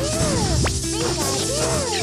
Yeah. Great idea.